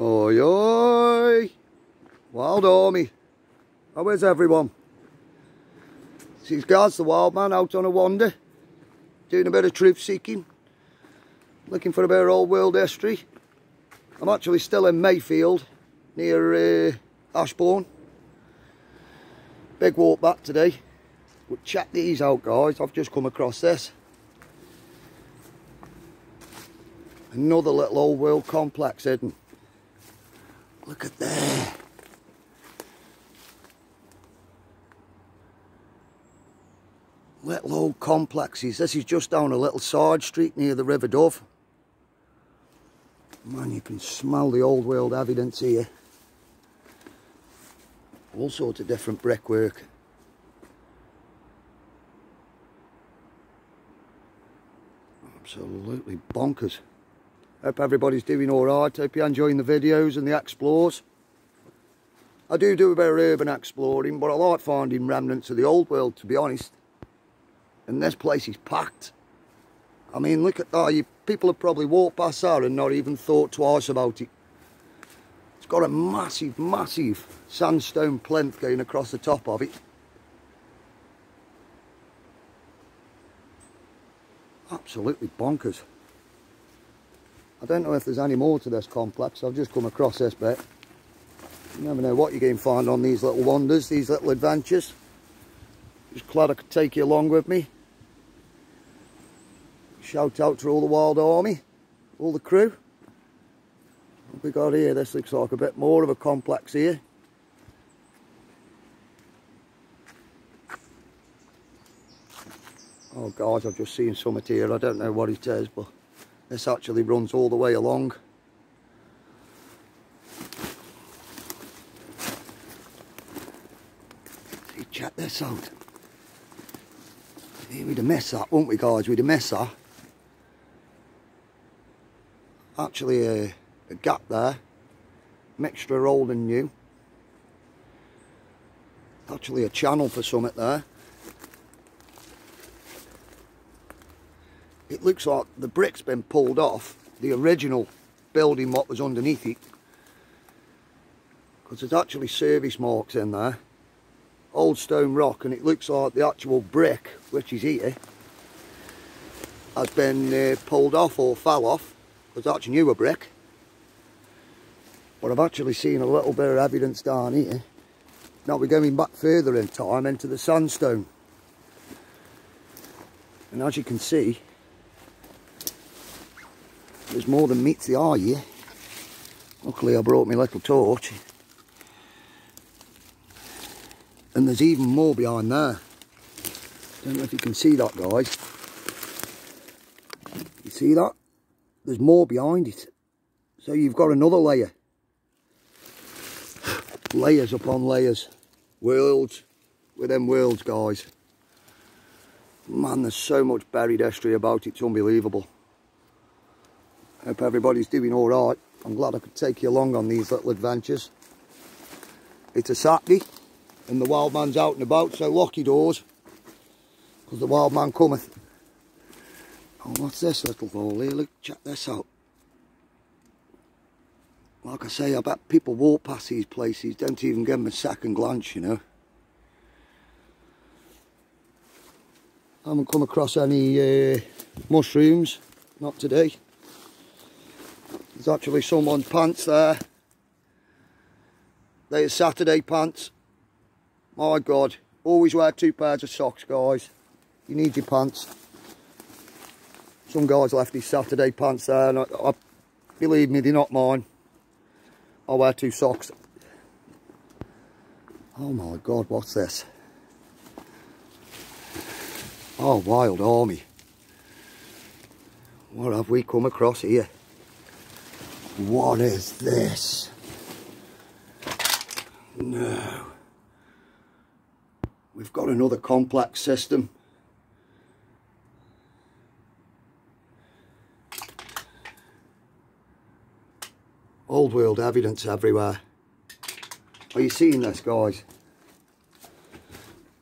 Oi, oi! Wild Army. How is everyone? These guys, the wild man, out on a wander. Doing a bit of truth seeking. Looking for a bit of old world history. I'm actually still in Mayfield, near uh, Ashbourne. Big walk back today. But check these out, guys. I've just come across this. Another little old world complex hidden. Look at that. Little old complexes. This is just down a little side street near the River Dove. Man, you can smell the old world evidence here. All sorts of different brickwork. Absolutely bonkers. Hope everybody's doing alright. Hope you're enjoying the videos and the explores. I do do a bit of urban exploring, but I like finding remnants of the old world, to be honest. And this place is packed. I mean, look at that. You, people have probably walked past there and not even thought twice about it. It's got a massive, massive sandstone plinth going across the top of it. Absolutely bonkers. I don't know if there's any more to this complex. I've just come across this bit. You never know what you're going to find on these little wanders, these little adventures. Just glad I could take you along with me. Shout out to all the Wild Army, all the crew. What we got here? This looks like a bit more of a complex here. Oh guys, I've just seen something here. I don't know what it is, but this actually runs all the way along. See, check this out. See, we'd have missed that, wouldn't we, guys? We'd have missed that. Actually, a, a gap there. Mixture old and new. Actually, a channel for summit there. It looks like the brick's been pulled off the original building what was underneath it. Because there's actually service marks in there. Old stone rock and it looks like the actual brick which is here has been uh, pulled off or fell off because that's newer brick. But I've actually seen a little bit of evidence down here. Now we're going back further in time into the sandstone. And as you can see there's more than meets the eye here. Luckily I brought my little torch. And there's even more behind there. Don't know if you can see that guys. You see that? There's more behind it. So you've got another layer. Layers upon layers. Worlds within worlds guys. Man, there's so much buried history about it, it's unbelievable. Hope everybody's doing all right. I'm glad I could take you along on these little adventures. It's a Saturday and the wild man's out and about, so lock your doors because the wild man cometh. Oh, what's this little hole here? Look, check this out. Like I say, I bet people walk past these places, don't even give them a second glance, you know. I haven't come across any uh, mushrooms, not today. There's actually someone's pants there. They're Saturday pants. My God. Always wear two pairs of socks, guys. You need your pants. Some guys left his Saturday pants there, and I, I, believe me, they're not mine. I wear two socks. Oh my God, what's this? Oh, Wild Army. What have we come across here? What is this? No. We've got another complex system. Old world evidence everywhere. Are you seeing this, guys?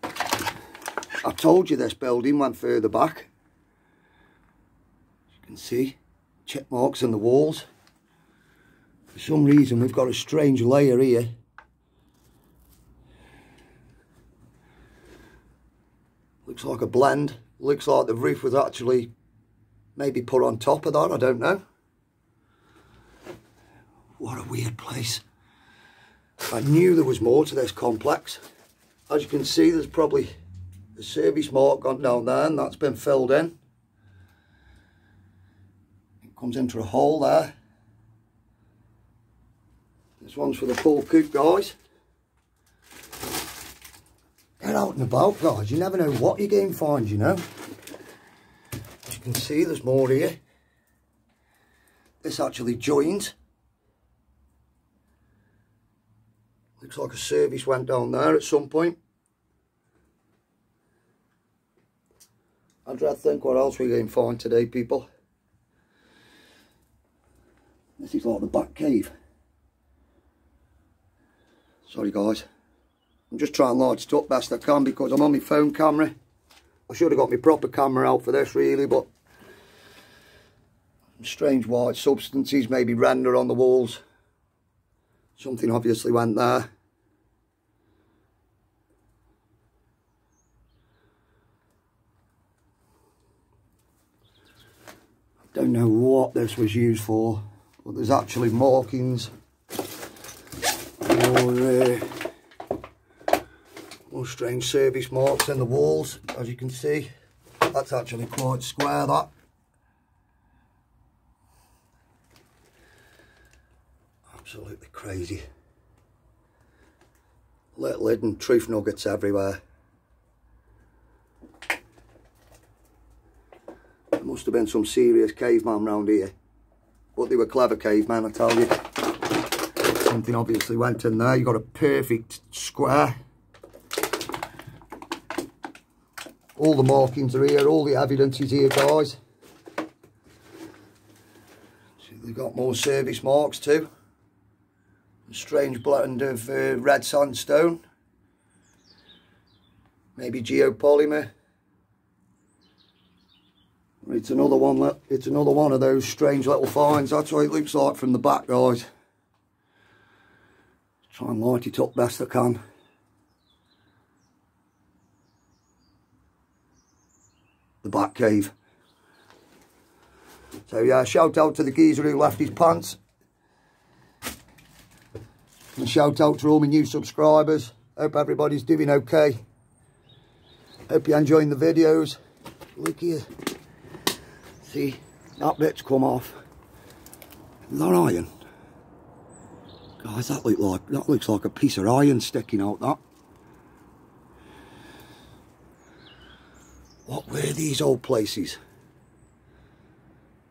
I told you this building went further back. As you can see, chip marks in the walls. Some reason we've got a strange layer here. Looks like a blend. Looks like the roof was actually maybe put on top of that, I don't know. What a weird place. I knew there was more to this complex. As you can see, there's probably a service mark gone down there and that's been filled in. It comes into a hole there. This one's for the full coop, guys. Get out and about, guys. You never know what you're going to find, you know. As you can see, there's more here. This actually joins. Looks like a service went down there at some point. Trying to think what else we're going to find today, people. This is like the back cave. Sorry, guys. I'm just trying to light it up best I can because I'm on my phone camera. I should have got my proper camera out for this, really, but strange white substances maybe render on the walls. Something obviously went there. I don't know what this was used for, but there's actually markings more, uh, more strange service marks in the walls, as you can see. That's actually quite square, that. Absolutely crazy. Little hidden truth nuggets everywhere. There must have been some serious caveman round here. But they were clever cavemen, I tell you. Something obviously went in there. You've got a perfect square. All the markings are here. All the evidence is here, guys. See, they've got more service marks too. A strange blend of uh, red sandstone. Maybe geopolymer. It's another one. It's another one of those strange little finds. That's what it looks like from the back, guys. Try and light it up best I can. The back cave. So yeah, shout out to the geezer who left his pants. And shout out to all my new subscribers. Hope everybody's doing okay. Hope you're enjoying the videos. Look here. See, that bit's come off. Not iron. Guys, that look like that looks like a piece of iron sticking out that. What were these old places?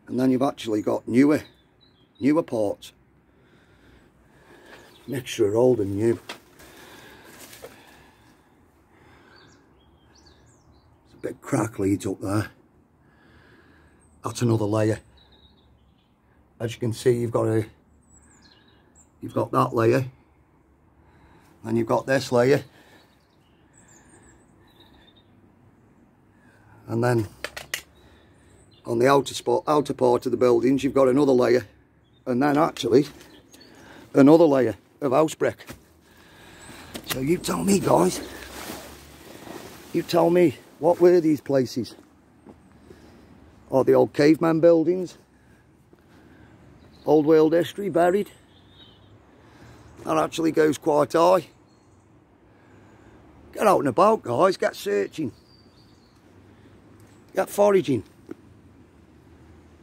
And then you've actually got newer, newer parts. Mixture of old and new. It's a big crack leads up there that's another layer as you can see you've got a you've got that layer. And you've got this layer. And then on the outer spot outer part of the buildings you've got another layer. And then actually another layer of house brick. So you tell me guys. You tell me what were these places? Are the old caveman buildings. Old world history buried. That actually goes quite high. Get out and about guys, get searching. Get foraging.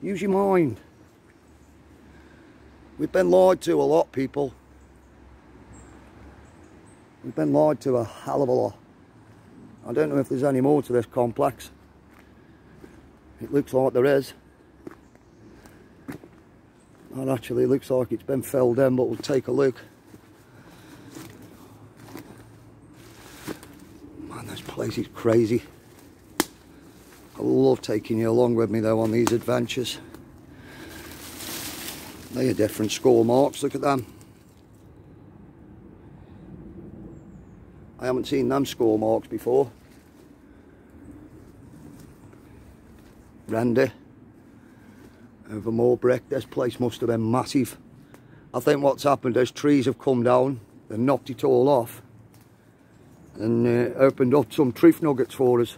Use your mind. We've been lied to a lot people. We've been lied to a hell of a lot. I don't know if there's any more to this complex. It looks like there is. That actually looks like it's been filled in, but we'll take a look. This place is crazy. I love taking you along with me though on these adventures. They are different score marks, look at them. I haven't seen them score marks before. Render over more brick. This place must have been massive. I think what's happened is trees have come down and knocked it all off and uh, opened up some truth nuggets for us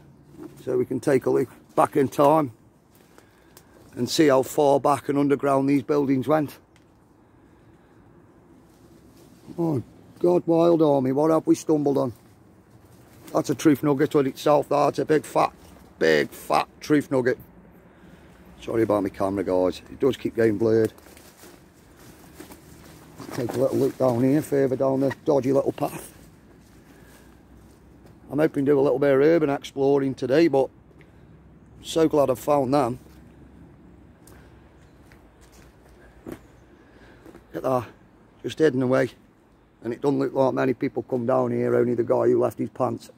so we can take a look back in time and see how far back and underground these buildings went. Oh God, wild army, what have we stumbled on? That's a truth nugget on itself, that's a big fat, big fat truth nugget. Sorry about my camera guys, it does keep getting blurred. Take a little look down here, further down this dodgy little path. I'm hoping to do a little bit of urban exploring today, but so glad I've found them. Look at that, just hidden away. And it doesn't look like many people come down here, only the guy who left his pants.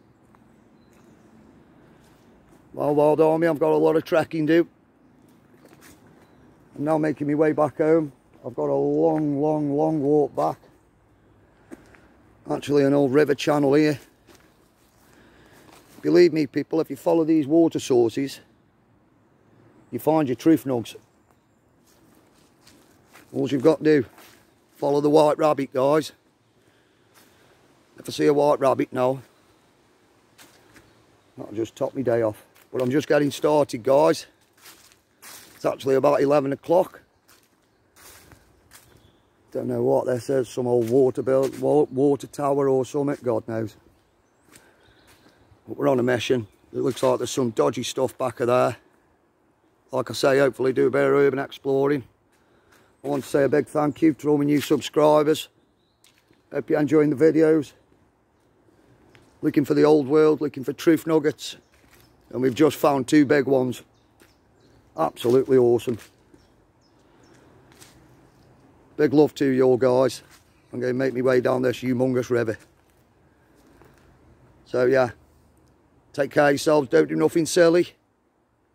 Well, Wild Army, I've got a lot of trekking to do. I'm now making my way back home. I've got a long, long, long walk back. Actually an old river channel here. Believe me people, if you follow these water sources, you find your truth nugs. All you've got to do, follow the white rabbit guys. If I see a white rabbit now, that'll just top me day off. But I'm just getting started guys. It's actually about 11 o'clock. Don't know what this is, some old water build, water tower or something, God knows. But we're on a mission. It looks like there's some dodgy stuff back of there. Like I say, hopefully do a bit of urban exploring. I want to say a big thank you to all my new subscribers. Hope you're enjoying the videos. Looking for the old world, looking for truth nuggets. And we've just found two big ones. Absolutely awesome. Big love to you all guys. I'm going to make my way down this humongous river. So yeah, take care of yourselves. Don't do nothing silly.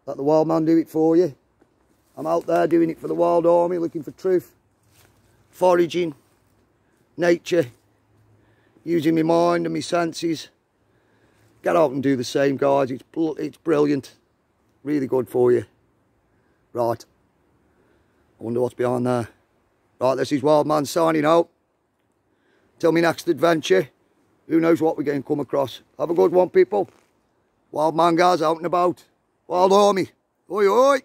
Let the wild man do it for you. I'm out there doing it for the wild army, looking for truth, foraging, nature, using my mind and my senses. Get out and do the same, guys. It's, it's brilliant. Really good for you. Right. I wonder what's behind there. Right, this is Wild Man signing out. Till me next adventure. Who knows what we're going to come across. Have a good one, people. Wild Man guys out and about. Wild Army. Oi, oi.